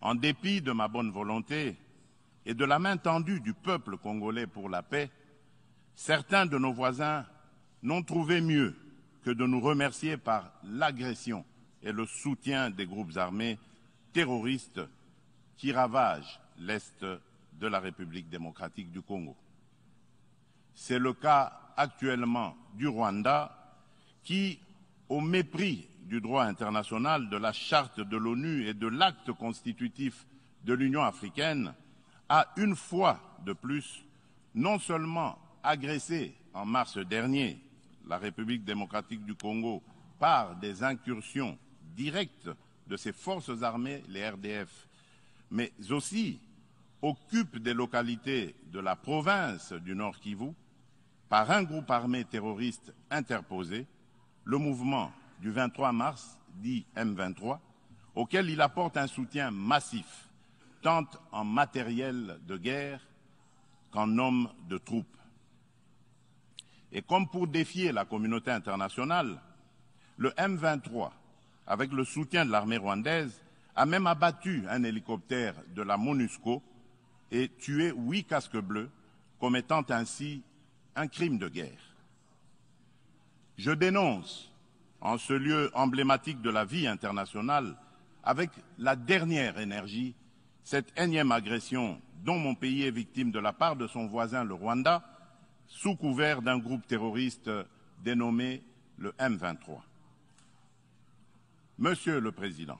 En dépit de ma bonne volonté et de la main tendue du peuple congolais pour la paix, certains de nos voisins n'ont trouvé mieux que de nous remercier par l'agression et le soutien des groupes armés terroristes qui ravagent l'Est de la République démocratique du Congo. C'est le cas actuellement du Rwanda qui, au mépris du droit international, de la charte de l'ONU et de l'acte constitutif de l'Union africaine, a une fois de plus non seulement agressé en mars dernier la République démocratique du Congo par des incursions directes de ses forces armées, les RDF, mais aussi occupe des localités de la province du Nord Kivu par un groupe armé terroriste interposé, le mouvement du 23 mars, dit M23, auquel il apporte un soutien massif, tant en matériel de guerre qu'en hommes de troupes. Et comme pour défier la communauté internationale, le M23, avec le soutien de l'armée rwandaise, a même abattu un hélicoptère de la MONUSCO et tué huit casques bleus, commettant ainsi un crime de guerre. Je dénonce, en ce lieu emblématique de la vie internationale, avec la dernière énergie, cette énième agression dont mon pays est victime de la part de son voisin le Rwanda, sous couvert d'un groupe terroriste dénommé le M23. Monsieur le Président,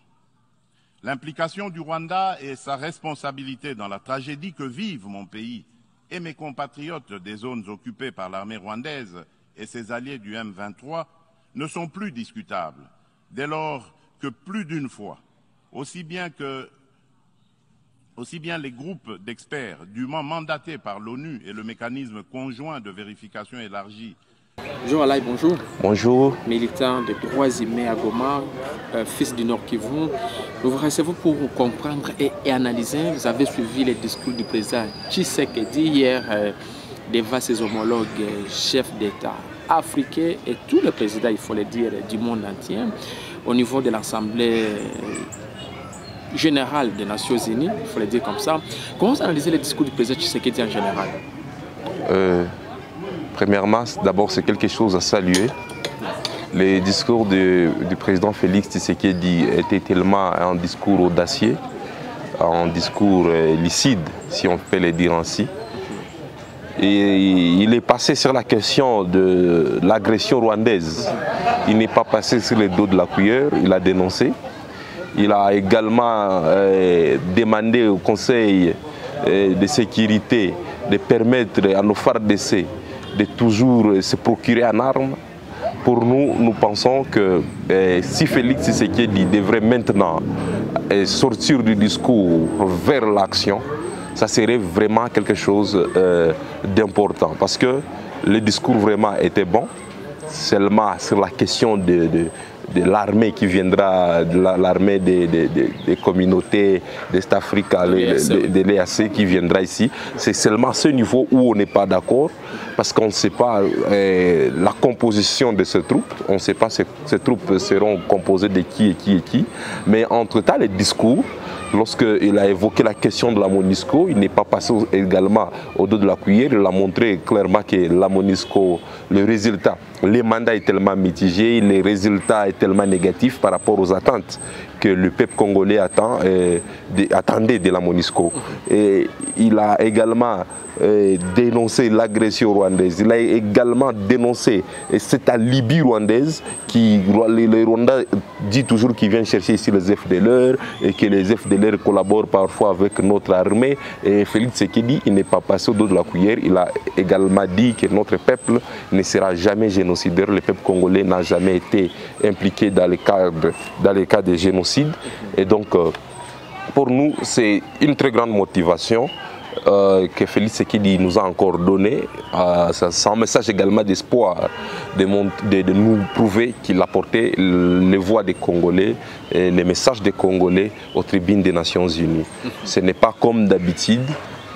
l'implication du Rwanda et sa responsabilité dans la tragédie que vivent mon pays et mes compatriotes des zones occupées par l'armée rwandaise et ses alliés du M23 ne sont plus discutables, dès lors que plus d'une fois, aussi bien que les groupes d'experts dûment mandatés par l'ONU et le mécanisme conjoint de vérification élargi Bonjour Alaï, bonjour. Bonjour. Militant de droits humains à Goma, euh, fils du Nord Kivu. Nous vous recevons pour vous comprendre et, et analyser? Vous avez suivi les discours du président Tshisekedi hier euh, devant ses homologues euh, chefs d'État africains et tous les présidents, il faut le dire, du monde entier au niveau de l'Assemblée générale des Nations Unies, il faut le dire comme ça. Comment vous analysez les discours du président Tshisekedi en général? Euh, premièrement, d'abord, c'est quelque chose à saluer. Les discours du président Félix Tshisekedi étaient tellement un discours audacieux, un discours euh, lucide, si on peut le dire ainsi. Et il est passé sur la question de l'agression rwandaise. Il n'est pas passé sur le dos de la cuillère, il a dénoncé. Il a également euh, demandé au Conseil euh, de sécurité de permettre à nos FARDC de toujours se procurer en armes. Pour nous, nous pensons que euh, si Félix Tshisekedi devrait maintenant euh, sortir du discours vers l'action, ça serait vraiment quelque chose euh, d'important. Parce que le discours vraiment était bon, seulement sur la question de- de l'armée qui viendra, de l'armée des, des- communautés d'Est l'EAC. de, l'EAC qui viendra ici. C'est seulement ce niveau où on n'est pas d'accord, parce qu'on ne sait pas euh, la composition de ces troupes, on ne sait pas ces, ces troupes seront composées de qui et qui et qui. Mais entre-temps, les discours, lorsqu'il a évoqué la question de la MONUSCO, il n'est pas passé également au dos de la cuillère. Il a montré clairement que la MONUSCO, le résultat, les mandats est tellement mitigé, les résultats est tellement négatif par rapport aux attentes le peuple congolais attend, euh, attendait de la MONUSCO. Et il a également euh, dénoncé l'agression rwandaise. Il a également dénoncé cette alibi rwandaise qui, les, les Rwandais dit toujours qu'ils viennent chercher ici les FDLR et que les FDLR collaborent parfois avec notre armée. Et Félix Sekedi, il n'est pas passé au dos de la cuillère. Il a également dit que notre peuple ne sera jamais génocidaire. Le peuple congolais n'a jamais été impliqué dans les cas de génocide. Et donc, euh, pour nous, c'est une très grande motivation. euh, que Félix Sekidi nous a encore donné. Euh, c'est un message également d'espoir de, nous prouver qu'il a porté les voix des Congolais, les messages des Congolais aux tribunes des Nations Unies. Ce n'est pas comme d'habitude,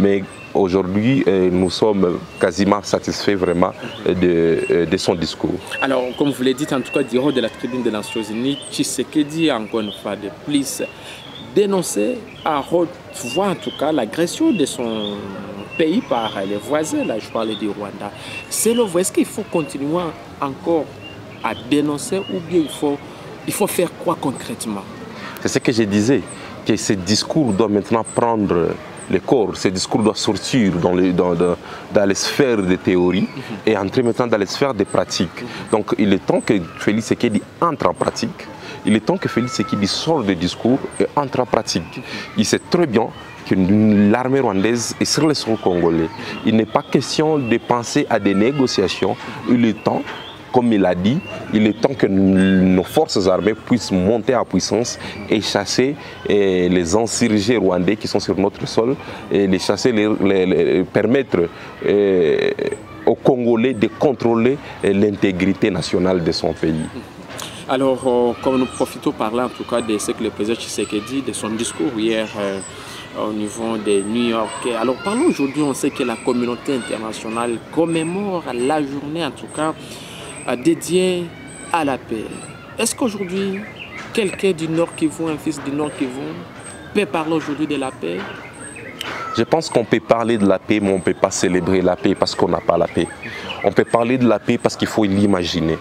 mais aujourd'hui, nous sommes quasiment satisfaits vraiment de, de son discours. Alors, comme vous l'avez dit, en tout cas, du haut de la tribune des Nations Unies, Tshisekedi, encore une fois de plus, dénoncé à voix, en tout cas, l'agression de son pays par les voisins. Là, je parle du Rwanda. Selon vous, est-ce qu'il faut continuer encore à dénoncer ou bien il faut, il faut faire quoi concrètement? C'est ce que je disais, que ce discours doit maintenant prendre le corps, ce discours doit sortir dans les, dans, dans- les sphères de théorie et entrer maintenant dans les sphères de pratique. Donc il est temps que Félix Sekedi entre en pratique, il est temps que Félix Sekedi sorte du discours et entre en pratique. Il sait très bien que l'armée rwandaise est sur le sol congolais. Il n'est pas question de penser à des négociations, il est temps comme il a dit, il est temps que nos forces armées puissent monter en puissance et chasser eh, les insurgés rwandais qui sont sur notre sol, et les chasser, les, permettre eh, aux Congolais de contrôler eh, l'intégrité nationale de son pays. Alors, euh, comme nous profitons par là, en tout cas, de ce que le président Tshisekedi, de son discours hier euh, au niveau de New York. Alors, parlons aujourd'hui, on sait que la communauté internationale commémore la journée, en tout cas, dédiée à la paix. Est-ce qu'aujourd'hui, quelqu'un du Nord Kivu, un fils du Nord Kivu, peut parler aujourd'hui de la paix? Je pense qu'on peut parler de la paix, mais on ne peut pas célébrer la paix parce qu'on n'a pas la paix. On peut parler de la paix parce qu'il faut l'imaginer.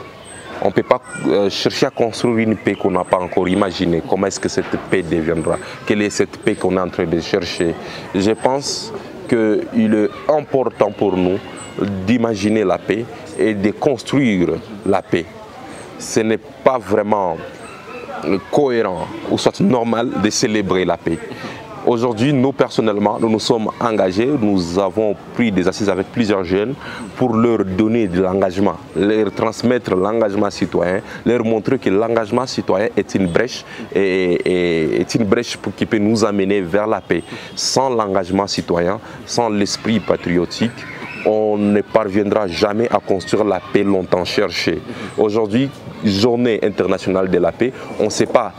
On ne peut pas euh, chercher à construire une paix qu'on n'a pas encore imaginée. Comment est-ce que cette paix deviendra? Quelle est cette paix qu'on est en train de chercher? Je pense qu'il est important pour nous d'imaginer la paix et de construire la paix. Ce n'est pas vraiment cohérent ou soit normal de célébrer la paix. Aujourd'hui, nous personnellement, nous nous sommes engagés, nous avons pris des assises avec plusieurs jeunes pour leur donner de l'engagement, leur transmettre l'engagement citoyen, leur montrer que l'engagement citoyen est une brèche et, et- est une brèche qui peut nous amener vers la paix. Sans l'engagement citoyen, sans l'esprit patriotique, on ne parviendra jamais à construire la paix longtemps cherchée. Aujourd'hui, journée internationale de la paix, on ne sait pas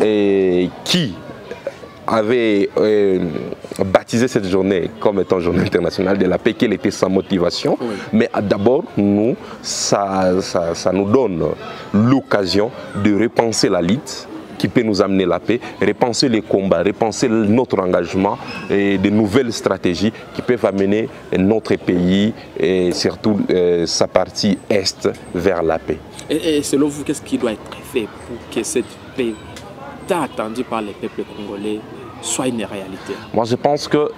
eh, qui avait euh, baptisé cette journée comme étant journée internationale de la paix, quelle était sa motivation. Mais d'abord, nous, ça, ça- ça nous donne l'occasion de repenser la lutte qui peut nous amener la paix, repenser les combats, repenser notre engagement et de nouvelles stratégies qui peuvent amener notre pays et surtout euh, sa partie est vers la paix. et, et selon vous, qu'est-ce qui doit être fait pour que cette paix tant attendue par les peuples congolais soit une réalité? Moi, je pense que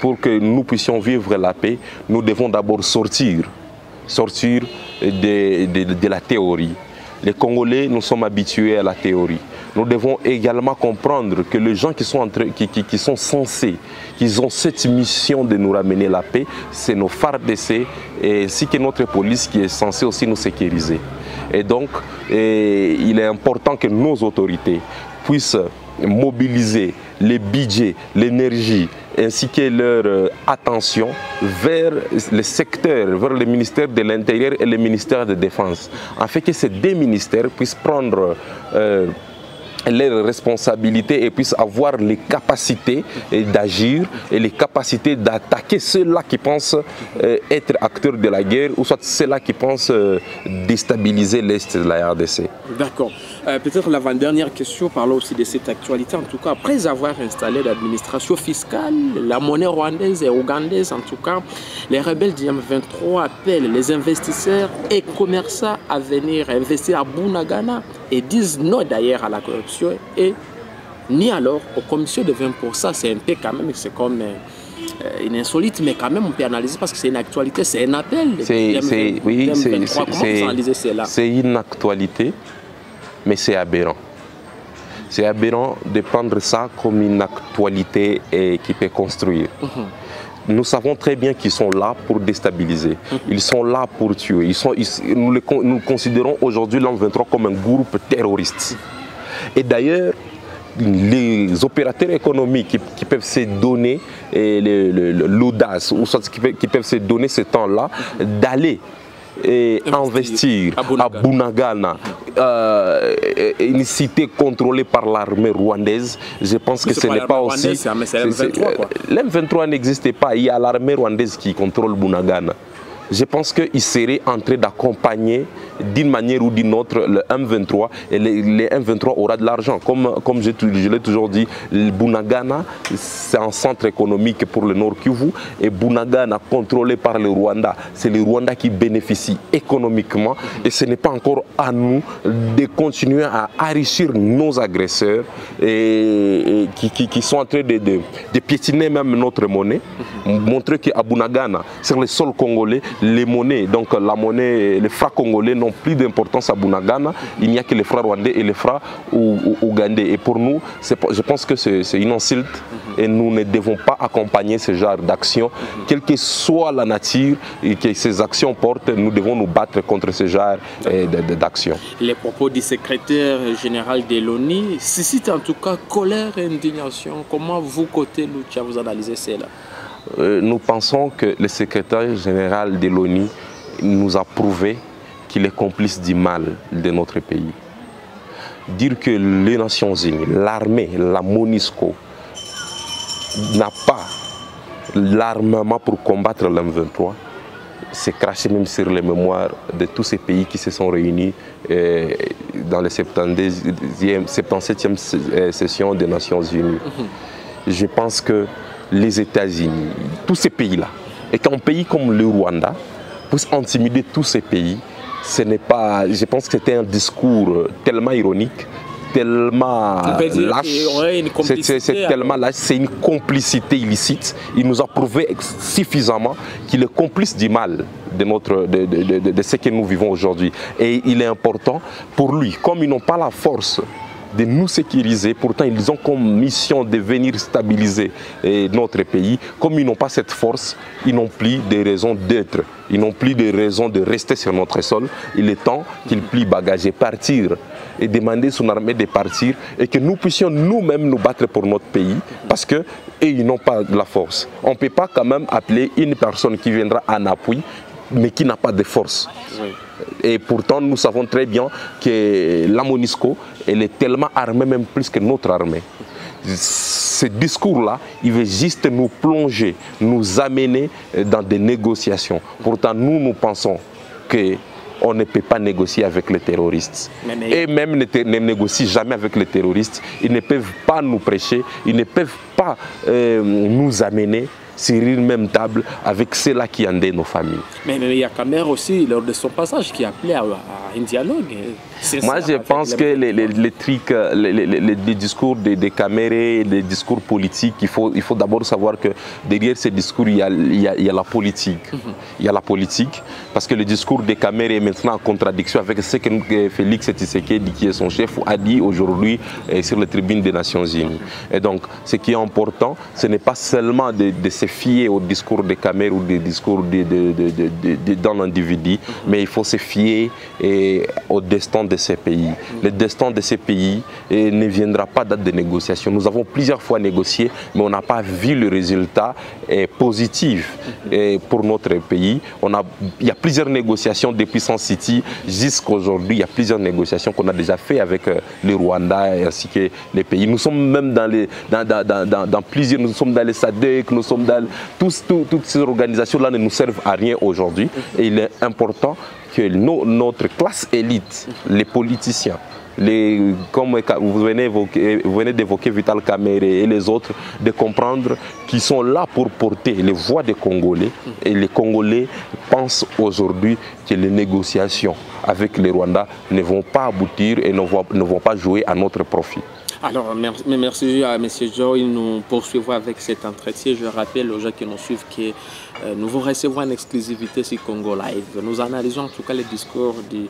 pour que nous puissions vivre la paix, nous devons d'abord sortir, sortir de, de- de la théorie. Les Congolais, nous sommes habitués à la théorie. Nous devons également comprendre que les gens qui sont, en train- qui, qui- qui sont censés, qui ont cette mission de nous ramener la paix, c'est nos FARDC et ainsi que notre police qui est censée aussi nous sécuriser. Et donc, il est important que nos autorités puissent mobiliser les budgets, l'énergie, ainsi que leur euh, attention vers les secteurs, vers le ministère de l'Intérieur et le ministère de Défense, afin que ces deux ministères puissent prendre euh, leurs responsabilités et puissent avoir les capacités eh, d'agir et les capacités d'attaquer ceux-là qui pensent euh, être acteurs de la guerre ou soit ceux-là qui pensent euh, déstabiliser l'Est de la RDC. D'accord. Euh, Peut-être l'avant-dernière question, parlons aussi de cette actualité. En tout cas, après avoir installé l'administration fiscale, la monnaie rwandaise et ougandaise, en tout cas, les rebelles du M23 appellent les investisseurs et commerçants à venir investir à Bunagana et disent non d'ailleurs à la corruption et ni alors aux commissions de 20%. C'est un peu quand même, c'est comme euh, une insolite, mais quand même on peut analyser parce que c'est une actualité, c'est un appel. C'est, du c'est- M23. oui, c'est une actualité, mais c'est aberrant. C'est aberrant de prendre ça comme une actualité eh, qui peut construire. Nous savons très bien qu'ils sont là pour déstabiliser. Ils sont là pour tuer. Ils sont, ils- nous, nous considérons aujourd'hui l'M23 comme un groupe terroriste. Et d'ailleurs, les opérateurs économiques qui, qui peuvent se donner l'audace, ou soit qui, peuvent- qui peuvent se donner ce temps-là, d'aller et investir à à Bunagana. Euh, une cité contrôlée par l'armée rwandaise, je pense que ce n'est pas aussi. rwandaise, c'est un- c'est l'M23, quoi. L'M23 n'existait pas, il y a l'armée rwandaise qui contrôle Bunagana. Je pense qu'il serait en train d'accompagner d'une manière ou d'une autre le M23 et le, le M23 aura de l'argent. Comme, comme je, je l'ai toujours dit, le Bunagana, c'est un centre économique pour le Nord Kivu et Bunagana, contrôlé par le Rwanda, c'est le Rwanda qui bénéficie économiquement et ce n'est pas encore à nous de continuer à enrichir nos agresseurs et, qui, qui- sont en train de, de- de piétiner même notre monnaie. Montrer qu'à Bunagana, sur le sol congolais, les monnaies, donc la monnaie, les francs congolais n'ont plus d'importance à Bunagana. Il n'y a que les francs rwandais et les ou- ougandais. Et pour nous, je pense que c'est une insulte et nous ne devons pas accompagner ce genre d'action, quelle que soit la nature et que ces actions portent, nous devons nous battre contre ce genre eh, d'actions. Les propos du secrétaire général de l'ONU suscitent en tout cas colère et indignation. Comment vous, côté Lucha, vous analysez cela? Euh, nous pensons que le secrétaire général de l'ONU nous a prouvé qu'il est complice du mal de notre pays. Dire que les Nations Unies, l'armée, la MONUSCO, n'a pas l'armement pour combattre l'M23, c'est craché même sur les mémoires de tous ces pays qui se sont réunis euh, dans la 72e 77e se- euh, session des Nations Unies. Je pense que les États-Unis, tous ces pays-là, et qu'un pays comme le Rwanda puisse intimider tous ces pays, ce n'est pas. Je pense que c'était un discours tellement ironique, tellement lâche. C'est- tellement lâche, c'est une complicité illicite. Il nous a prouvé suffisamment qu'il est complice du mal de, notre, de, de- de- de ce que nous vivons aujourd'hui. Et il est important pour lui, comme ils n'ont pas la force de nous sécuriser. Pourtant, ils ont comme mission de venir stabiliser eh, notre pays. Comme ils n'ont pas cette force, ils n'ont plus de raison d'être. Ils n'ont plus de raison de rester sur notre sol. Il est temps qu'ils plient bagage et partir et demander son armée de partir et que nous puissions nous-mêmes nous battre pour notre pays parce que ils n'ont pas la force. On ne peut pas quand même appeler une personne qui viendra en appui mais qui n'a pas de force. Et pourtant, nous savons très bien que la MONUSCO, elle est tellement armée, même plus que notre armée. Ce discours-là, il veut juste nous plonger, nous amener dans des négociations. Pourtant, nous, nous pensons que on ne peut pas négocier avec les terroristes. Mais- mais- Et même ne, ne négocient jamais avec les terroristes. Ils ne peuvent pas nous prêcher, ils ne peuvent pas euh, nous amener sur une même table avec ceux-là qui endettent nos familles. Mais, il y a Kamer aussi, lors de son passage, qui a appelé à, à un dialogue. Moi, je pense que les, les- les trucs, euh, les, les- discours des, des camérés, les discours politiques, il faut, il faut d'abord savoir que derrière ces discours, il y a, il y a- il y a la politique. Il y a la politique, parce que le discours des camérés est maintenant en contradiction avec ce que Félix Tshisekedi, qui est son chef, a dit aujourd'hui euh, sur les tribunes des Nations Unies. Et donc, ce qui est important, ce n'est pas seulement de, de se fier au discours des camérés ou des discours de, de- de- de- d'un individu, mais il faut se fier eh, au destin de ces pays. Le destin de ces pays eh, ne viendra pas date de négociation. Nous avons plusieurs fois négocié, mais on n'a pas vu le résultat eh, positif pour notre pays. On a, il y a plusieurs négociations depuis Sun City jusqu'à aujourd'hui. Il y a plusieurs négociations qu'on a déjà fait avec euh, le Rwanda ainsi que les pays. Nous sommes même dans, les, dans, dans- dans- plusieurs, nous sommes dans les nous sommes dans toutes ces organisations-là ne nous servent à rien aujourd'hui. Il est important que nos- notre classe élite, les politiciens, les, comme vous venez, d'évoquer Vital Kamere et les autres, de comprendre qu'ils sont là pour porter les voix des Congolais. Et les Congolais pensent aujourd'hui que les négociations avec les Rwandais ne vont pas aboutir et ne vont pas jouer à notre profit. Alors, merci, à M. Joe. Nous poursuivons avec cet entretien. Je rappelle aux gens qui nous suivent que euh, nous vous recevons en exclusivité sur Congo Live. Nous analysons en tout cas le discours du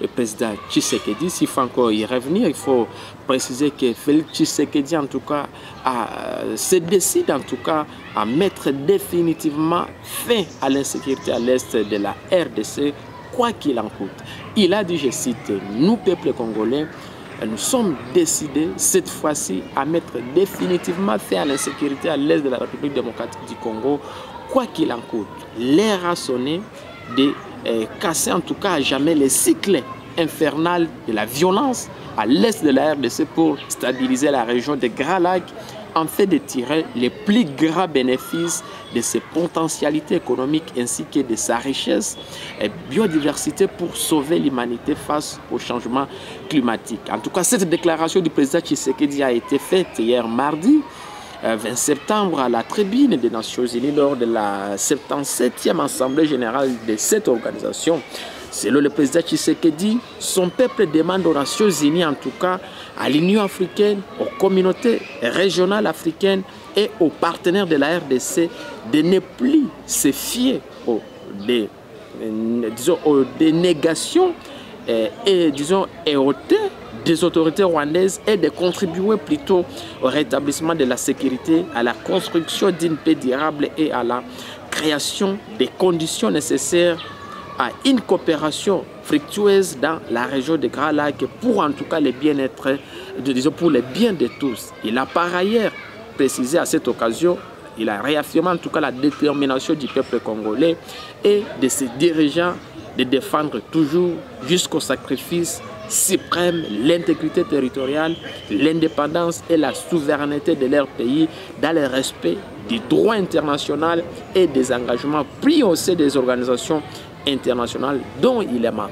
euh, président Tshisekedi. S'il faut encore y revenir, il faut préciser que Félix Tshisekedi, en tout cas, euh, se décide en tout cas à mettre définitivement fin à l'insécurité à l'est de la RDC, quoi qu'il en coûte. Il a dit, je cite, nous, peuple congolais, nous sommes décidés cette fois-ci à mettre définitivement fin à l'insécurité à l'est de la République démocratique du Congo, quoi qu'il en coûte. L'air a sonné de euh, casser en tout cas à jamais les cycles infernal de la violence à l'est de la RDC pour stabiliser la région des Grands Lacs fait de tirer les plus grands bénéfices de ses potentialités économiques ainsi que de sa richesse et biodiversité pour sauver l'humanité face au changement climatique. En tout cas, cette déclaration du président Tshisekedi a été faite hier mardi. 20 septembre à la tribune des Nations Unies lors de la 77e Assemblée générale de cette organisation. Selon le président Tshisekedi, son peuple demande aux Nations Unies, en tout cas à l'Union africaine, aux communautés régionales africaines et aux partenaires de la RDC de ne plus se fier aux, des, disons, aux dénégations et, et disons, des autorités rwandaises et de contribuer plutôt au rétablissement de la sécurité, à la construction d'une paix durable et à la création des conditions nécessaires une coopération fructueuse dans la région des Grands Lacs pour en tout cas le bien-être, disons pour le bien de tous. Il a par ailleurs précisé à cette occasion, il a réaffirmé en tout cas la détermination du peuple congolais et de ses dirigeants de défendre toujours jusqu'au sacrifice suprême l'intégrité territoriale, l'indépendance et la souveraineté de leur pays dans le respect du droit international et des engagements pris au sein des organisations internationales dont il est membre.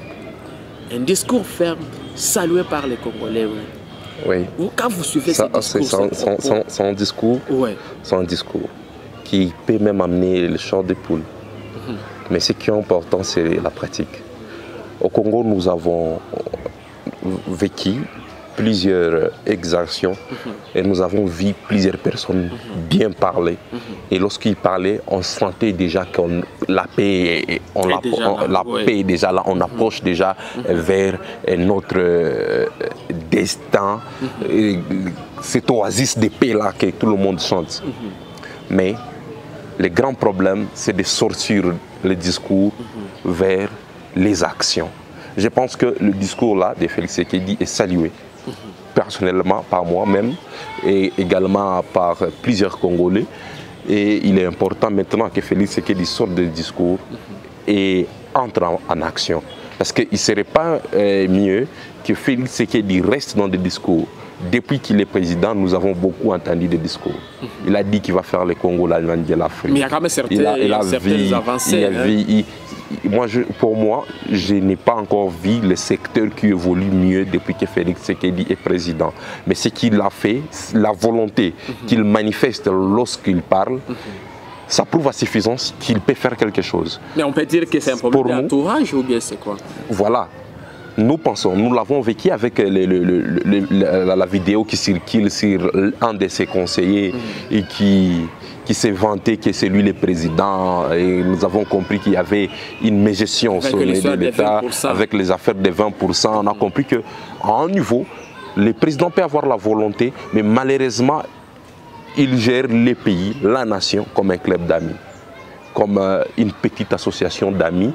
Un discours ferme, salué par les Congolais. Oui. Oui. Quand vous suivez Ça, ce discours, son, son- son- son discours, Ouais. son discours qui peut même amener le champ des poules. Mais ce qui est important, c'est la pratique. Au Congo, nous avons vécu plusieurs exactions et nous avons vu plusieurs personnes bien parler. Et lorsqu'ils parlaient, on sentait déjà que la paix, est- on Est la, déjà on- là, la ouais. paix est déjà là, on approche déjà vers notre euh, destin, Et cette oasis de paix là que tout le monde chante. Mais le grand problème, c'est de sortir le discours vers les actions. Je pense que le discours là de Félix Sekedi est salué personnellement par moi-même et également par plusieurs Congolais. Et il est important maintenant que Félix Sekedi sorte du discours et entre en, en action. Parce qu'il ne serait pas euh, mieux que Félix Sekedi reste dans des discours. Depuis qu'il est président, nous avons beaucoup entendu des discours. Il a dit qu'il va faire le Congo l'Allemagne de l'Afrique. Mais il y a quand même certaines, Il a- il a certaines vu- avancées. il a hein. il- moi, je- pour moi, je n'ai pas encore vu le secteur qui évolue mieux depuis que Félix Sekedi est président. Mais ce qu'il a fait, la volonté qu'il manifeste lorsqu'il parle, ça prouve à suffisance qu'il peut faire quelque chose. Mais on peut dire que c'est un problème d'entourage ou bien c'est quoi? Voilà. Nous pensons, nous l'avons vécu avec le- le- le- le- la, la vidéo qui circule sur un de ses conseillers et qui, qui s'est vanté que c'est lui le président. Et nous avons compris qu'il y avait une mégestion au sommet de l'État 20%. avec les affaires des 20%. On a compris qu'à un niveau, le président peut avoir la volonté, mais malheureusement, il gère les pays, la nation, comme un club d'amis comme euh, une petite association d'amis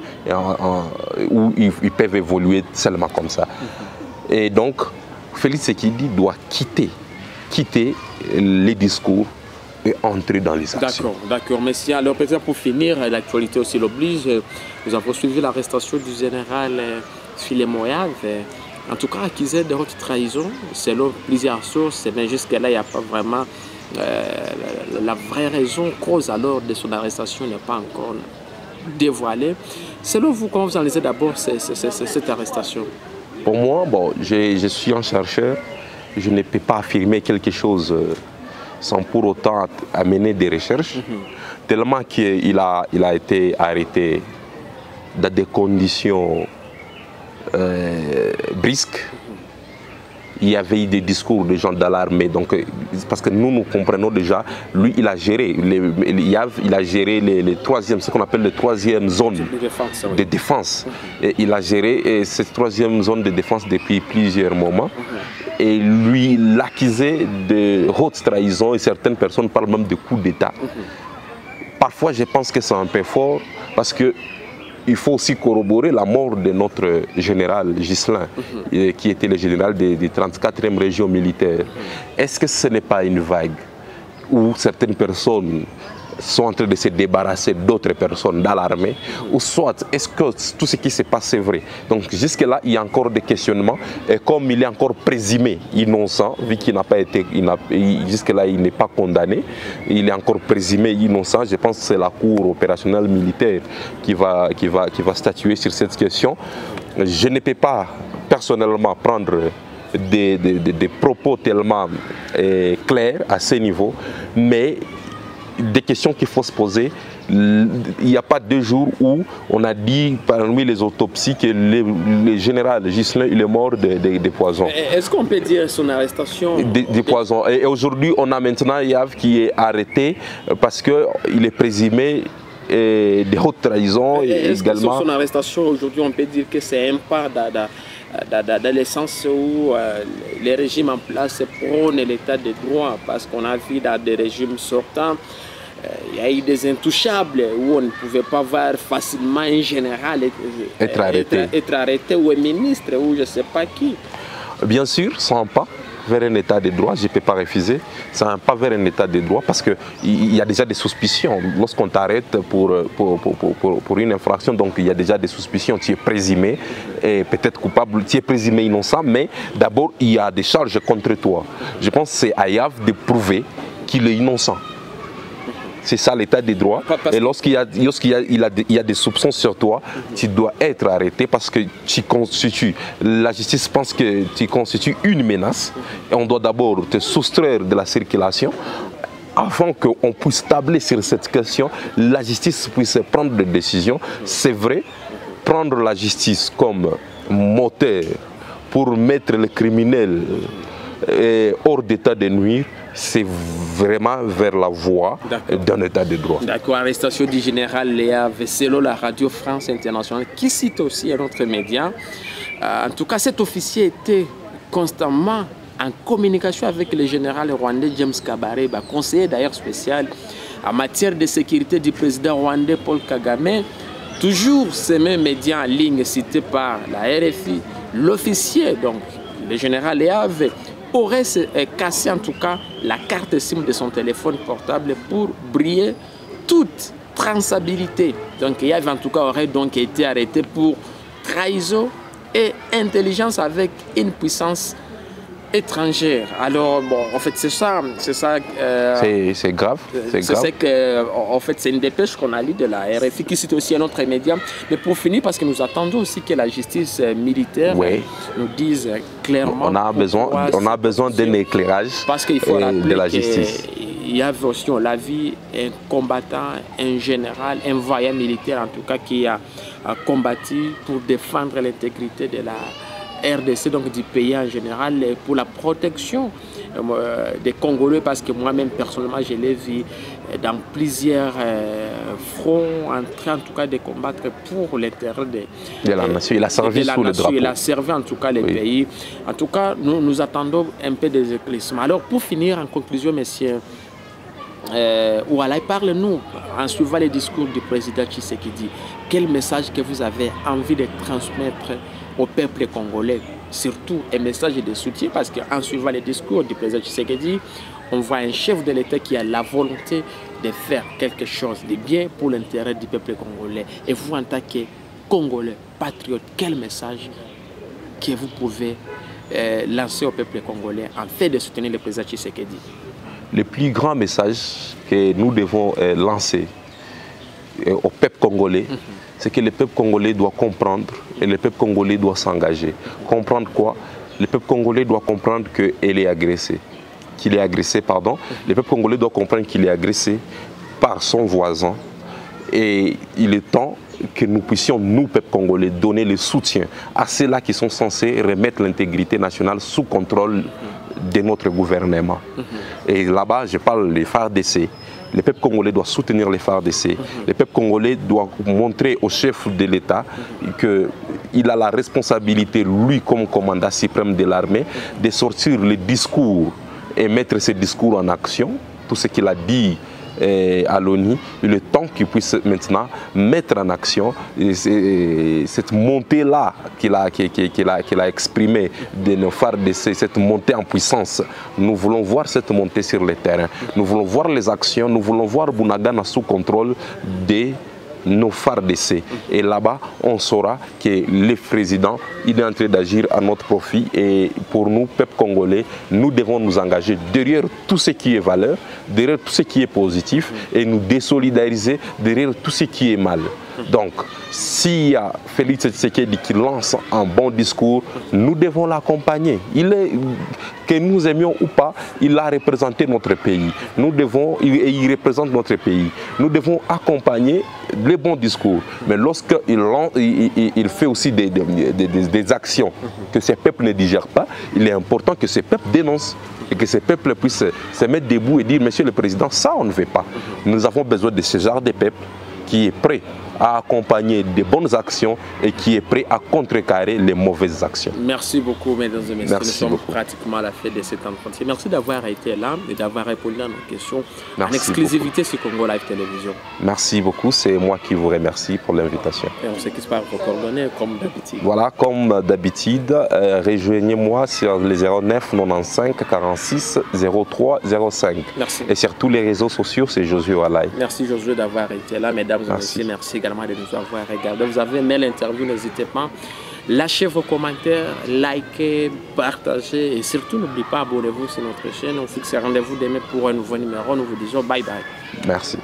où ils, ils peuvent évoluer seulement comme ça. Et donc, Félix Sekidi doit quitter, quitter les discours et entrer dans les actions. D'accord, d'accord. Merci. Alors peut-être pour finir, l'actualité aussi l'oblige. Nous avons suivi l'arrestation du général euh, Philémoyave, euh, en tout cas accusé de haute trahison, selon plusieurs sources, mais jusque-là, il n'y a pas vraiment euh, la, la vraie raison, cause alors de son arrestation n'est pas encore dévoilée. Selon vous, comment vous analysez d'abord ce- ce- ce- cette arrestation? Pour moi, bon, je, je suis un chercheur, je ne peux pas affirmer quelque chose euh, sans pour autant amener des recherches, tellement qu'il a, il a été arrêté dans des conditions euh, brisques. Il y avait eu des discours de gens dans l'armée, donc, parce que nous, nous comprenons déjà, lui, il a géré, les- il, a, il a géré les, les troisièmes, ce qu'on appelle les troisième zone de défense oui. de défense. Et il a géré cette troisième zone de défense depuis plusieurs moments. Et lui, l'accusait de haute trahison et certaines personnes parlent même de coup d'État. Parfois, je pense que c'est un peu fort parce que il faut aussi corroborer la mort de notre général Gislain, euh, qui était le général des, des 34e régions militaires. Est-ce que ce n'est pas une vague où certaines personnes sont en train de se débarrasser d'autres personnes dans l'armée, ou soit est-ce que tout ce qui s'est passé est vrai? Donc jusque-là, il y a encore des questionnements, et comme il est encore présumé innocent, vu qu'il n'a pas été, jusque-là, il n'est pas condamné, il est encore présumé innocent, je pense que c'est la Cour opérationnelle militaire qui va, qui, va, qui va statuer sur cette question. Je ne peux pas personnellement prendre des- des propos tellement euh, clairs à ce niveau, mais des questions qu'il faut se poser. Il n'y a pas deux jours où on a dit parmi les autopsies que le, le général Ghislain il est mort de, de- de poison. Est-ce qu'on peut dire son arrestation? Des, des poisons. Et aujourd'hui, on a maintenant Yav qui est arrêté euh, parce qu'il est présumé euh, de haute trahison et Est-ce que sur également. son arrestation aujourd'hui, on peut dire que c'est un pas dans, le sens où euh, les régimes en place prônent l'état de droit parce qu'on a vu dans des régimes sortants, il y a eu des intouchables où on ne pouvait pas voir facilement un général être, arrêté. être- être arrêté ou un ministre ou je ne sais pas qui. Bien sûr, c'est un pas vers un état de droit, je ne peux pas refuser. C'est un pas vers un état de droit parce qu'il y a déjà des suspicions. Lorsqu'on t'arrête pour, pour, pour, pour- pour- pour une infraction, donc il y a déjà des suspicions. Tu es présumé, et peut-être coupable, tu es présumé innocent, mais d'abord il y a des charges contre toi. Je pense que c'est à Yav de prouver qu'il est innocent. C'est ça l'état des droits. Et lorsqu'il y, a, lorsqu'il y, a, il a des- il y a des soupçons sur toi, tu dois être arrêté parce que tu constitues, la justice pense que tu constitues une menace. Et on doit d'abord te soustraire de la circulation avant qu'on puisse tabler sur cette question, la justice puisse prendre des décisions. C'est vrai, prendre la justice comme moteur pour mettre le criminel hors d'état de nuire, c'est vraiment vers la voie d'un état de droit. D'accord, arrestation du général Léa Vesselo, la radio France Internationale, qui cite aussi un autre média. Euh, en tout cas, cet officier était constamment en communication avec le général rwandais James Kabareba, conseiller d'ailleurs spécial en matière de sécurité du président rwandais Paul Kagame. Toujours ces mêmes médias en ligne cités par la RFI, l'officier, donc le général Léave, aurait cassé en tout cas la carte SIM de son téléphone portable pour briller toute traçabilité. Donc il y avait en tout cas aurait donc été arrêté pour trahison et intelligence avec une puissance étrangère. Alors bon, en fait c'est ça, c'est ça. euh, C'est grave, c'est grave. c'est que, en en fait, c'est une dépêche qu'on a lue de la RFI qui cite aussi un autre média. Mais pour finir, parce que nous attendons aussi que la justice euh, militaire Oui. nous dise euh, clairement. On a besoin, on a besoin d'un éclairage Parce qu'il faut euh, de la justice. qu'il y avait aussi, on l'a vu, un combattant, un général, un vaillant militaire en tout cas, qui a, a combattu pour défendre l'intégrité de la RDC, donc du pays en général, et pour la protection euh, des Congolais, parce que moi-même, personnellement, je l'ai vu dans plusieurs euh, fronts, en train en tout cas de combattre pour l'intérêt de, De la nation. Il a servi sous le drapeau. Il a servi en tout cas les Oui. pays. En tout cas, nous, nous attendons un peu des éclaircissements. Alors, pour finir, en conclusion, messieurs, euh, Oualai, parle-nous, en suivant les discours du président Tshisekedi, quel message que vous avez envie de transmettre au peuple congolais Surtout un message de soutien, parce qu'en suivant les discours du président Tshisekedi, on voit un chef de l'État qui a la volonté de faire quelque chose de bien pour l'intérêt du peuple congolais. Et vous, en tant que Congolais, patriote, quel message que vous pouvez euh, lancer au peuple congolais en fait de soutenir le président Tshisekedi? Le plus grand message que nous devons euh, lancer au peuple congolais, c'est que le peuple congolais doit comprendre et le peuple congolais doit s'engager. Comprendre quoi? Le peuple congolais doit comprendre qu'il est agressé. Qu'il est agressé, pardon. Le peuple congolais doit comprendre qu'il est agressé par son voisin. Et il est temps que nous puissions, nous, peuple congolais, donner le soutien à ceux-là qui sont censés remettre l'intégrité nationale sous contrôle de notre gouvernement. Et là-bas, je parle des FARDC. Le peuple congolais doit soutenir les FARDC. Le peuple congolais doit montrer au chef de l'État qu'il a la responsabilité, lui comme commandant suprême de l'armée, de sortir les discours et mettre ces discours en action. Tout ce qu'il a dit à l'ONU, est temps qu'il puisse maintenant mettre en action cette montée-là qu'il a, qu'il a, qu'il a exprimée de nos phares d'essai, cette montée en puissance. Nous voulons voir cette montée sur le terrain. Nous voulons voir les actions, nous voulons voir Bunagana sous contrôle des nos phares d'essai. Et là-bas, on saura que le président, il est en train d'agir à notre profit. Et pour nous, peuple congolais, nous devons nous engager derrière tout ce qui est valeur, derrière tout ce qui est positif, et nous désolidariser derrière tout ce qui est mal. Donc, s'il y a Félix Tshisekedi qui lance un bon discours, nous devons l'accompagner. Que nous aimions ou pas, il a représenté notre pays. Nous devons, et il représente notre pays. Nous devons accompagner les bons discours. Mais lorsqu'il il, fait aussi des, actions que ces peuples ne digèrent pas, il est important que ces peuples dénoncent et que ces peuples puissent se mettre debout et dire, Monsieur le Président, ça on ne veut pas. Nous avons besoin de ce genre de peuple qui est prêt à accompagner des bonnes actions et qui est prêt à contrecarrer les mauvaises actions. Merci beaucoup, mesdames et messieurs. Merci Nous sommes pratiquement à la fin de cet entretien. Merci d'avoir été là et d'avoir répondu à nos questions en Merci exclusivité sur Congo Live Télévision. Merci beaucoup, c'est moi qui vous remercie pour l'invitation. Et on se quitte par vos coordonnées, comme d'habitude. Voilà, comme d'habitude, euh, rejoignez-moi sur les 09 95 46 03 05. Merci. Et sur tous les réseaux sociaux, c'est Josué Walai. Merci Josué d'avoir été là, mesdames et messieurs. Merci de nous avoir regardés. Vous avez aimé l'interview, n'hésitez pas. Lâchez vos commentaires, likez, partagez et surtout n'oubliez pas, abonnez-vous sur notre chaîne. On fixe rendez-vous demain pour un nouveau numéro. Nous vous disons bye bye. Merci.